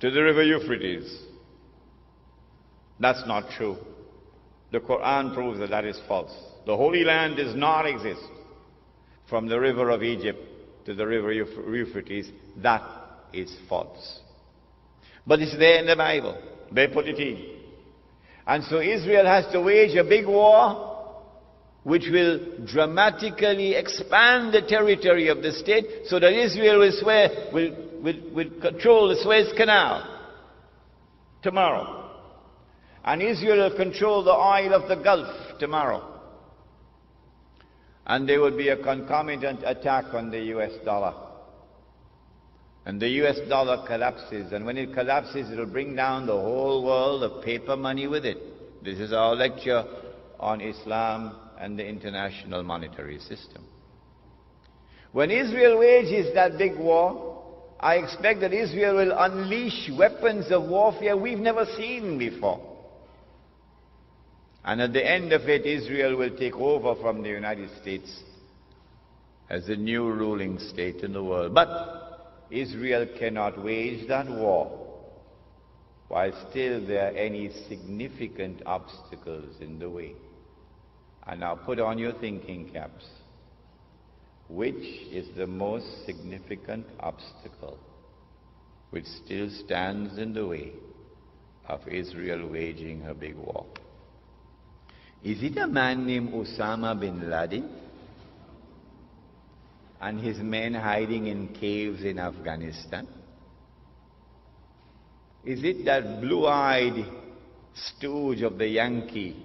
to the river Euphrates. That's not true. The Quran proves that that is false. The Holy Land does not exist from the river of Egypt to the river Euphrates. That is false. But it's there in the Bible. They put it in. And so Israel has to wage a big war which will dramatically expand the territory of the state so that Israel will, swear, will, will, will control the Suez Canal tomorrow. And Israel will control the oil of the Gulf tomorrow. And there will be a concomitant attack on the US dollar. And the US dollar collapses. And when it collapses, it will bring down the whole world of paper money with it. This is our lecture on Islam and the international monetary system. When Israel wages that big war, I expect that Israel will unleash weapons of warfare we've never seen before. And at the end of it, Israel will take over from the United States as the new ruling state in the world. But Israel cannot wage that war while still there are any significant obstacles in the way. And now put on your thinking caps. Which is the most significant obstacle which still stands in the way of Israel waging her big war? Is it a man named Osama bin Laden and his men hiding in caves in Afghanistan? Is it that blue-eyed stooge of the Yankee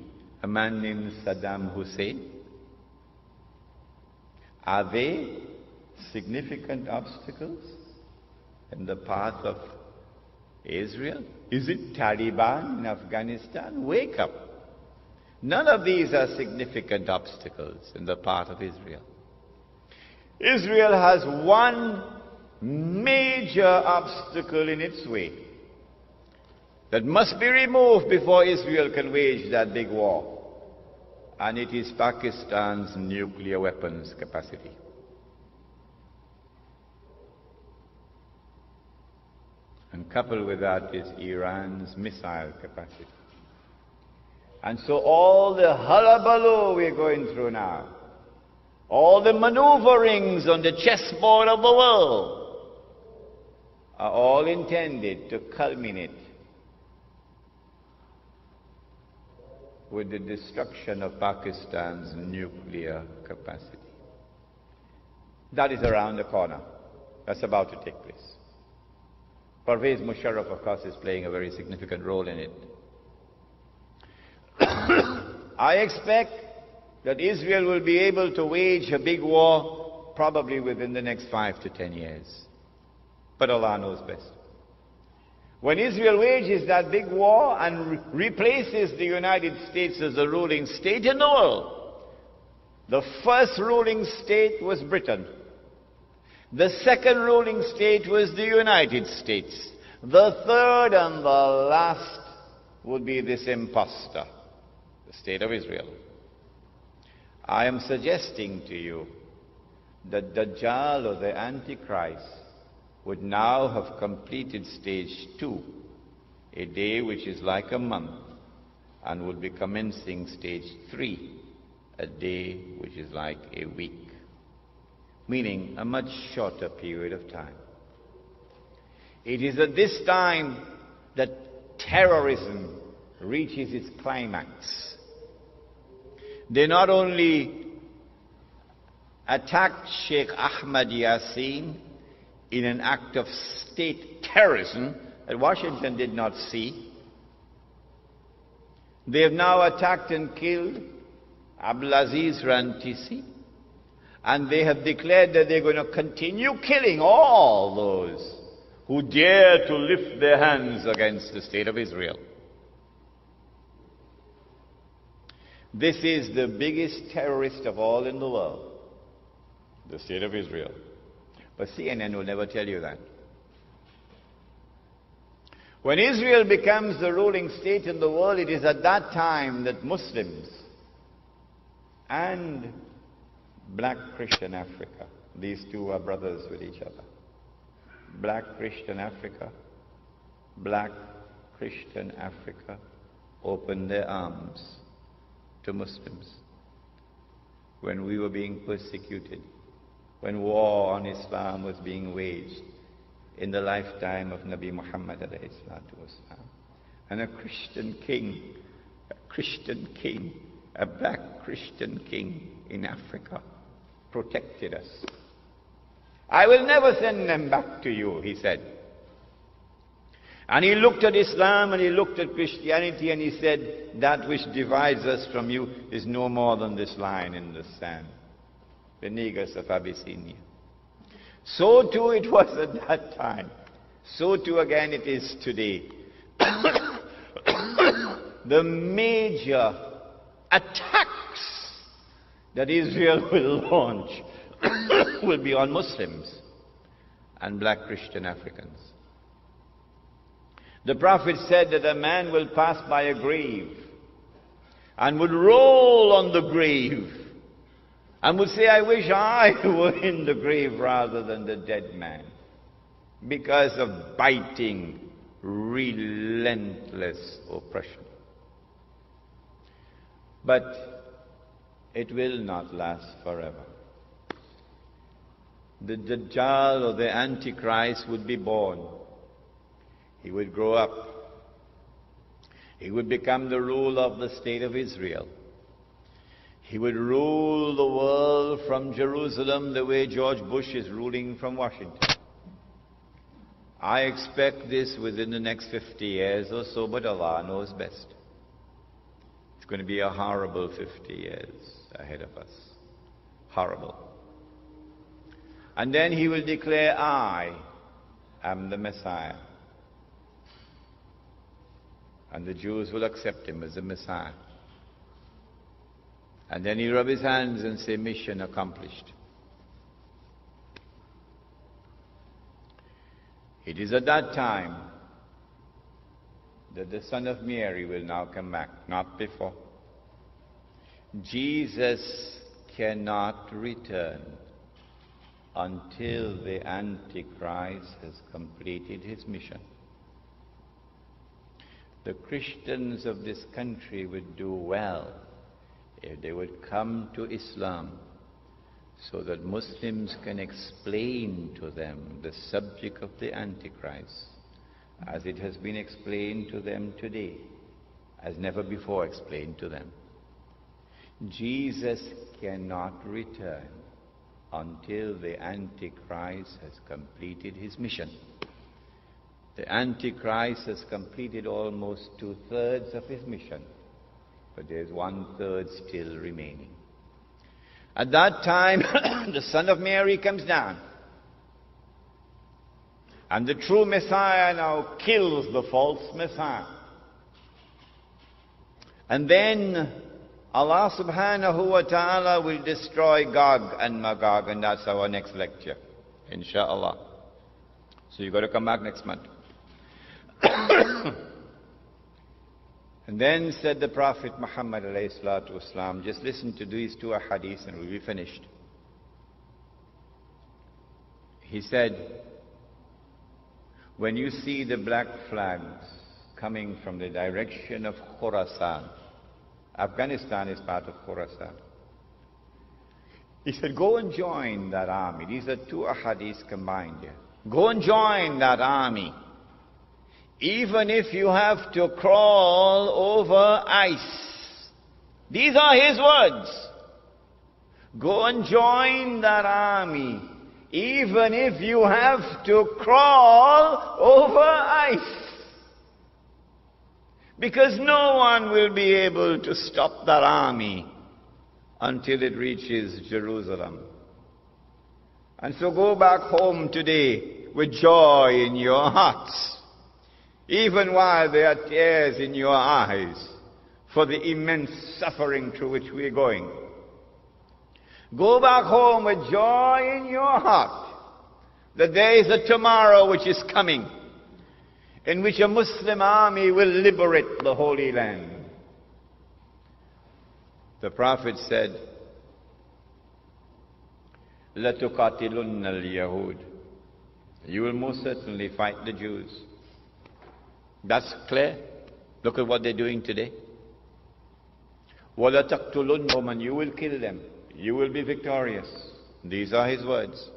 a man named Saddam Hussein? Are they significant obstacles in the path of Israel? Is it Taliban in Afghanistan? Wake up. None of these are significant obstacles in the path of Israel. Israel has one major obstacle in its way that must be removed before Israel can wage that big war. And it is Pakistan's nuclear weapons capacity. And coupled with that is Iran's missile capacity. And so all the hullabaloo we're going through now, all the maneuverings on the chessboard of the world, are all intended to culminate with the destruction of Pakistan's nuclear capacity. That is around the corner. That's about to take place. Pervez Musharraf, of course, is playing a very significant role in it. I expect that Israel will be able to wage a big war probably within the next five to ten years. But Allah knows best. When Israel wages that big war and re replaces the United States as the ruling state in the world, the first ruling state was Britain. The second ruling state was the United States. The third and the last would be this impostor, the state of Israel. I am suggesting to you that Dajjal or the Antichrist would now have completed stage two, a day which is like a month, and would be commencing stage three, a day which is like a week, meaning a much shorter period of time. It is at this time that terrorism reaches its climax. They not only attacked Sheikh Ahmad Yassin in an act of state terrorism that Washington did not see. They have now attacked and killed Abdulaziz Rantisi, and they have declared that they're going to continue killing all those who dare to lift their hands against the state of Israel. This is the biggest terrorist of all in the world, the state of Israel. But CNN will never tell you that. When Israel becomes the ruling state in the world, it is at that time that Muslims and black Christian Africa, these two are brothers with each other. Black Christian Africa black Christian Africa opened their arms to Muslims when we were being persecuted, when war on Islam was being waged in the lifetime of Nabi Muhammad and a Christian king, a Christian king, a black Christian king in Africa protected us. I will never send them back to you, he said. And he looked at Islam and he looked at Christianity and he said, That which divides us from you is no more than this line in the sand. The Negus of Abyssinia. So too it was at that time. So too again it is today. the major attacks that Israel will launch will be on Muslims and black Christian Africans. The Prophet said that a man will pass by a grave and would roll on the grave and would say, I wish I were in the grave rather than the dead man because of biting, relentless oppression. But it will not last forever. The Dajjal or the Antichrist would be born he would grow up. He would become the ruler of the state of Israel. He would rule the world from Jerusalem the way George Bush is ruling from Washington. I expect this within the next 50 years or so, but Allah knows best. It's going to be a horrible 50 years ahead of us. Horrible. And then he will declare, I am the Messiah and the Jews will accept him as the Messiah. And then he rub his hands and say, mission accomplished. It is at that time that the Son of Mary will now come back, not before. Jesus cannot return until the Antichrist has completed his mission the Christians of this country would do well if they would come to Islam so that Muslims can explain to them the subject of the Antichrist as it has been explained to them today, as never before explained to them. Jesus cannot return until the Antichrist has completed his mission. The Antichrist has completed almost two thirds of his mission, but there's one third still remaining. At that time, the Son of Mary comes down. And the true Messiah now kills the false Messiah. And then Allah subhanahu wa ta'ala will destroy Gog and Magog, and that's our next lecture, inshallah. So you've got to come back next month. and then said the Prophet Muhammad والسلام, just listen to these two hadiths and we'll be finished. He said, when you see the black flags coming from the direction of Khorasan, Afghanistan is part of Khorasan. He said, go and join that army. These are two ahadiths combined here. Go and join that army even if you have to crawl over ice. These are his words. Go and join that army, even if you have to crawl over ice. Because no one will be able to stop that army until it reaches Jerusalem. And so go back home today with joy in your hearts even while there are tears in your eyes for the immense suffering through which we are going. Go back home with joy in your heart that there is a tomorrow which is coming in which a Muslim army will liberate the Holy Land. The Prophet said, لَتُقَاتِلُنَّ الْيَهُودِ You will most certainly fight the Jews. That's clear. Look at what they're doing today. وَلَا تَقْتُلُنَّ وَمَنْ You will kill them. You will be victorious. These are his words.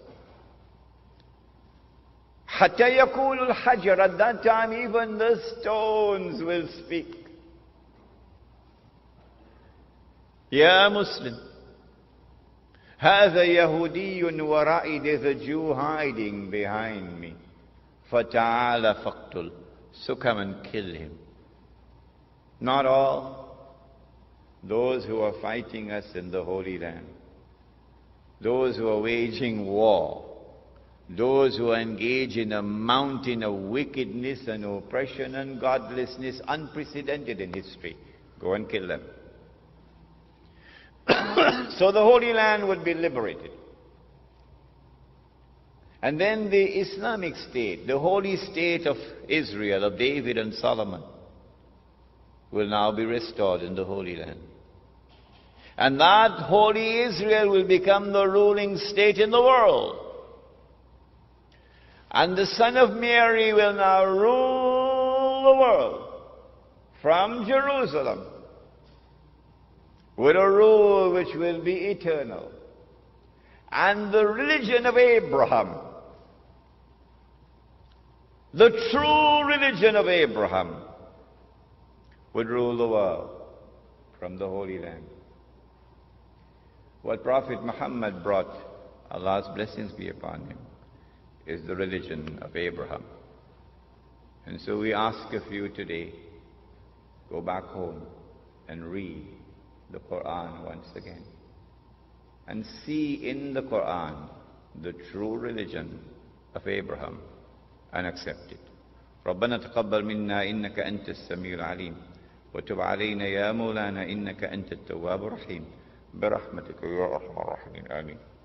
حَتَّى يَقُولُ الْحَجَرُ At that time even the stones will speak. يا مسلم هذا يهودي ورائي there's a Jew hiding behind me فتعال فاقتل so come and kill him not all those who are fighting us in the Holy Land those who are waging war those who are engaged in a mountain of wickedness and oppression and godlessness unprecedented in history go and kill them so the Holy Land would be liberated. And then the Islamic state, the holy state of Israel, of David and Solomon, will now be restored in the Holy Land. And that holy Israel will become the ruling state in the world. And the Son of Mary will now rule the world from Jerusalem with a rule which will be eternal. And the religion of Abraham, the true religion of Abraham, would rule the world from the Holy Land. What Prophet Muhammad brought, Allah's blessings be upon him, is the religion of Abraham. And so we ask of you today, go back home and read the Quran once again and see in the Quran the true religion of Abraham and accept it. ربنا تقبل منا إنك أنت السميع العليم. وتب علينا يا مولانا إنك أنت التواب الرحيم. برحمتك يا أرحم الراحمين. آمين.